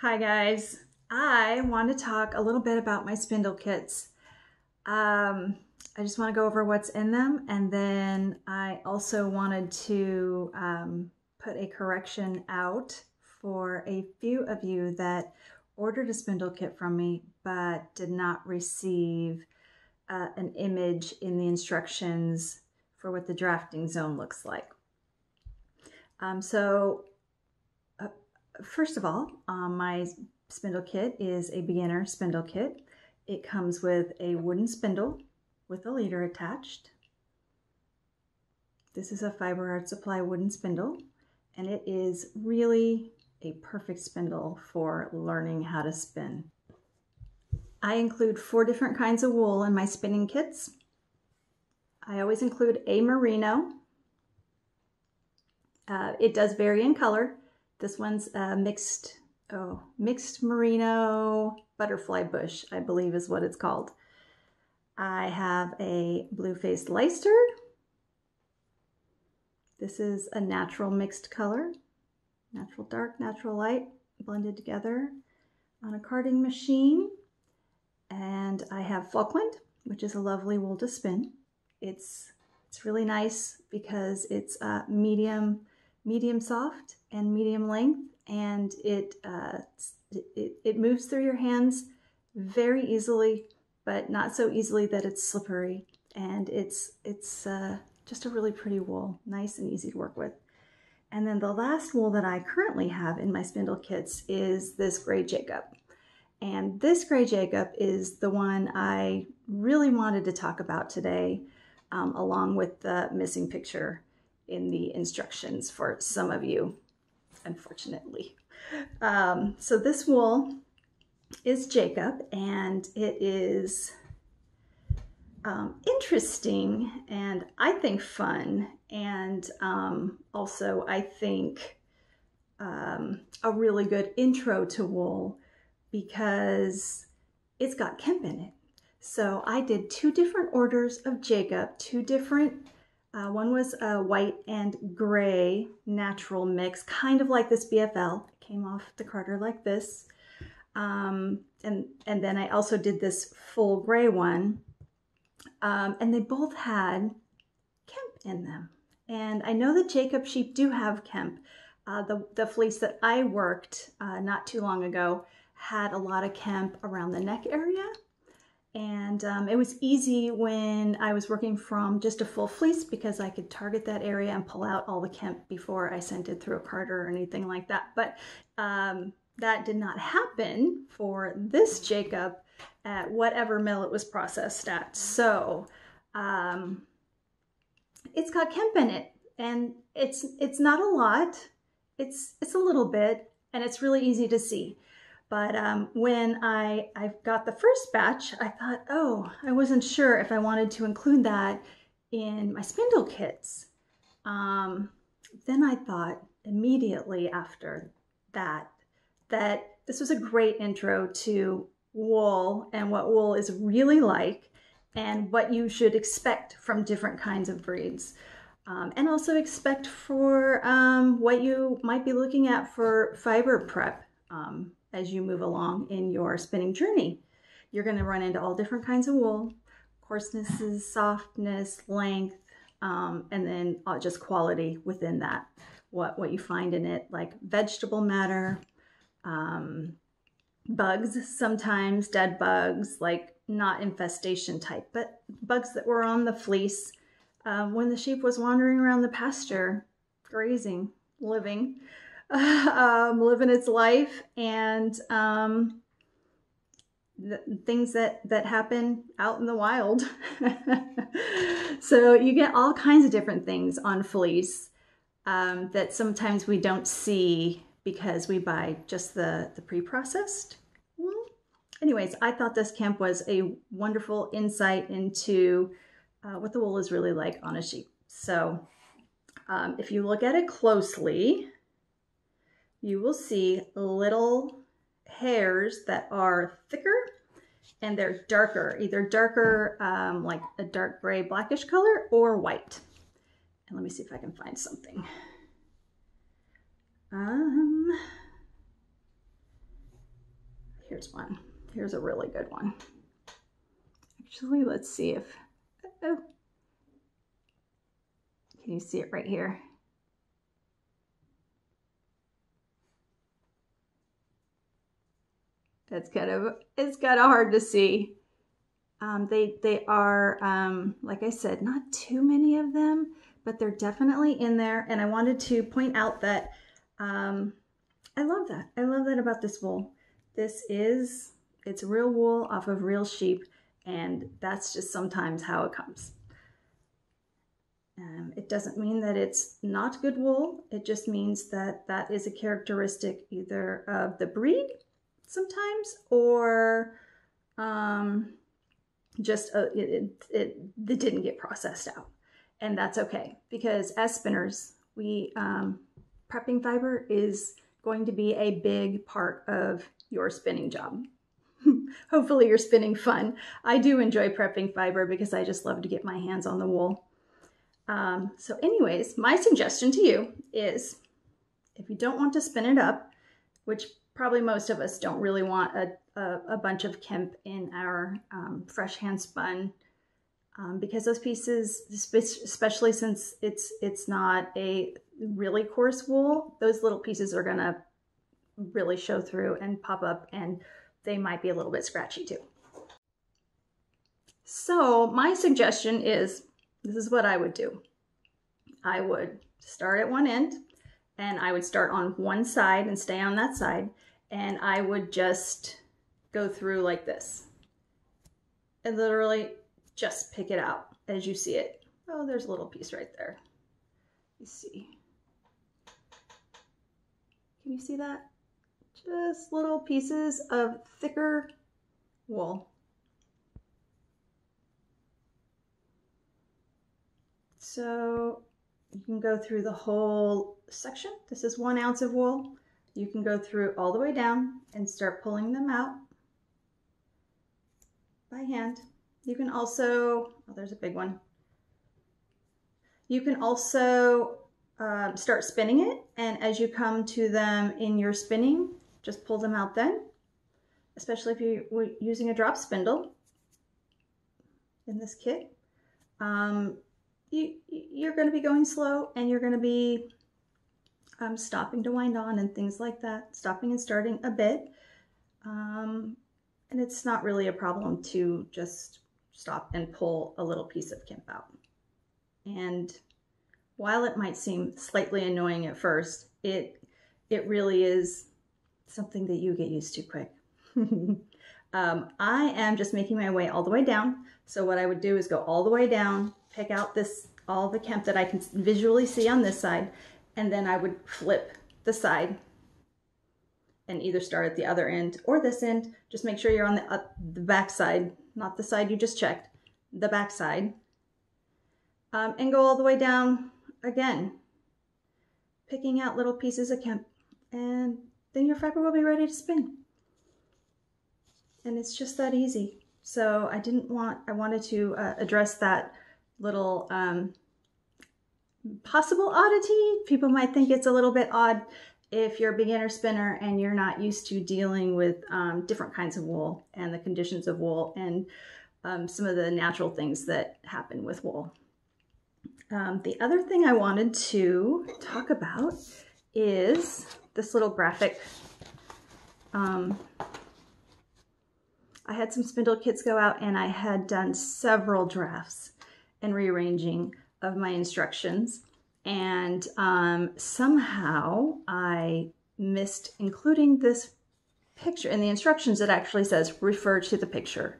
Hi guys, I want to talk a little bit about my spindle kits. Um, I just want to go over what's in them and then I also wanted to um, put a correction out for a few of you that ordered a spindle kit from me but did not receive uh, an image in the instructions for what the drafting zone looks like. Um, so first of all, um, my spindle kit is a beginner spindle kit. It comes with a wooden spindle with a leader attached. This is a Fiber Art Supply wooden spindle and it is really a perfect spindle for learning how to spin. I include four different kinds of wool in my spinning kits. I always include a merino. Uh, it does vary in color. This one's uh, mixed, oh, mixed merino butterfly bush, I believe is what it's called. I have a blue-faced Leicester. This is a natural mixed color, natural dark, natural light blended together on a carding machine. And I have Falkland, which is a lovely wool to spin. It's, it's really nice because it's uh, medium, medium soft and medium length and it, uh, it, it moves through your hands very easily, but not so easily that it's slippery. And it's, it's uh, just a really pretty wool, nice and easy to work with. And then the last wool that I currently have in my spindle kits is this Gray Jacob. And this Gray Jacob is the one I really wanted to talk about today, um, along with the missing picture in the instructions for some of you, unfortunately. Um, so this wool is Jacob, and it is um, interesting and I think fun, and um, also I think um, a really good intro to wool because it's got Kemp in it. So I did two different orders of Jacob, two different, uh, one was a white and gray natural mix, kind of like this BFL. It came off the carder like this. Um, and, and then I also did this full gray one. Um, and they both had Kemp in them. And I know that Jacob sheep do have Kemp. Uh, the, the fleece that I worked uh, not too long ago had a lot of Kemp around the neck area. And um, it was easy when I was working from just a full fleece because I could target that area and pull out all the Kemp before I sent it through a carder or anything like that. But um, that did not happen for this Jacob at whatever mill it was processed at. So um, it's got Kemp in it and it's it's not a lot. It's it's a little bit and it's really easy to see. But um, when I, I got the first batch, I thought, oh, I wasn't sure if I wanted to include that in my spindle kits. Um, then I thought immediately after that, that this was a great intro to wool and what wool is really like and what you should expect from different kinds of breeds. Um, and also expect for um, what you might be looking at for fiber prep. Um, as you move along in your spinning journey. You're going to run into all different kinds of wool, coarsenesses, softness, length, um, and then uh, just quality within that. What, what you find in it, like vegetable matter, um, bugs, sometimes dead bugs, like not infestation type, but bugs that were on the fleece um, when the sheep was wandering around the pasture, grazing, living. um, living its life and um, things that, that happen out in the wild. so you get all kinds of different things on fleece um, that sometimes we don't see because we buy just the, the pre-processed. Well, anyways, I thought this kemp was a wonderful insight into uh, what the wool is really like on a sheep. So um, if you look at it closely, you will see little hairs that are thicker and they're darker, either darker um, like a dark gray blackish color or white. And let me see if I can find something. Um, here's one. Here's a really good one. Actually, let's see if, oh, can you see it right here? That's kind of, it's kind of hard to see. Um, they, they are, um, like I said, not too many of them, but they're definitely in there. And I wanted to point out that um, I love that. I love that about this wool. This is, it's real wool off of real sheep, and that's just sometimes how it comes. Um, it doesn't mean that it's not good wool. It just means that that is a characteristic either of the breed sometimes or um, just uh, it, it, it, didn't get processed out. And that's okay because as spinners, we um, prepping fiber is going to be a big part of your spinning job. Hopefully you're spinning fun. I do enjoy prepping fiber because I just love to get my hands on the wool. Um, so anyways, my suggestion to you is if you don't want to spin it up, which probably most of us don't really want a, a, a bunch of Kemp in our um, fresh hand spun um, because those pieces, especially since it's it's not a really coarse wool, those little pieces are gonna really show through and pop up and they might be a little bit scratchy too. So my suggestion is, this is what I would do. I would start at one end and I would start on one side and stay on that side and I would just go through like this and literally just pick it out as you see it. Oh, there's a little piece right there. You see. Can you see that? Just little pieces of thicker wool. So you can go through the whole section. This is one ounce of wool. You can go through all the way down and start pulling them out by hand. You can also, oh, there's a big one. You can also um, start spinning it. And as you come to them in your spinning, just pull them out then, especially if you're using a drop spindle in this kit. Um, you, you're going to be going slow and you're going to be um, stopping to wind on and things like that, stopping and starting a bit. Um, and it's not really a problem to just stop and pull a little piece of Kemp out. And while it might seem slightly annoying at first, it, it really is something that you get used to quick. um, I am just making my way all the way down. So what I would do is go all the way down, pick out this, all the Kemp that I can visually see on this side, and then I would flip the side and either start at the other end or this end. Just make sure you're on the, uh, the back side, not the side you just checked, the back side. Um, and go all the way down again, picking out little pieces of Kemp. And then your fiber will be ready to spin. And it's just that easy. So I didn't want, I wanted to uh, address that little um, possible oddity. People might think it's a little bit odd if you're a beginner spinner and you're not used to dealing with um, different kinds of wool and the conditions of wool and um, some of the natural things that happen with wool. Um, the other thing I wanted to talk about is this little graphic. Um, I had some spindle kits go out and I had done several drafts and rearranging of my instructions. And um, somehow I missed including this picture in the instructions it actually says refer to the picture.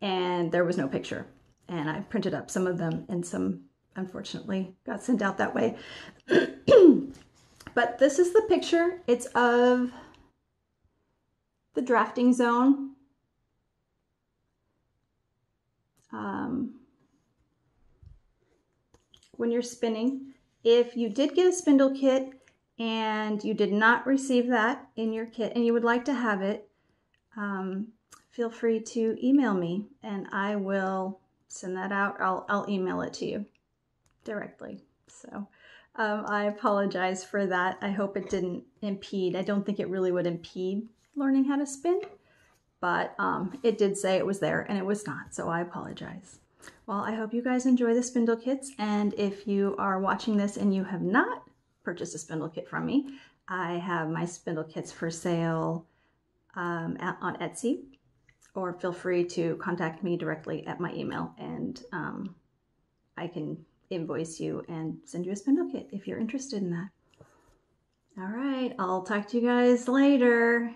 And there was no picture. And I printed up some of them and some unfortunately got sent out that way. But this is the picture. It's of the drafting zone. Um, when you're spinning. If you did get a spindle kit and you did not receive that in your kit and you would like to have it, um, feel free to email me and I will send that out. I'll, I'll email it to you directly. So um, I apologize for that. I hope it didn't impede. I don't think it really would impede learning how to spin. but um, it did say it was there and it was not, so I apologize. Well, I hope you guys enjoy the spindle kits, and if you are watching this and you have not purchased a spindle kit from me, I have my spindle kits for sale um, at, on Etsy, or feel free to contact me directly at my email, and um, I can invoice you and send you a spindle kit if you're interested in that. All right, I'll talk to you guys later.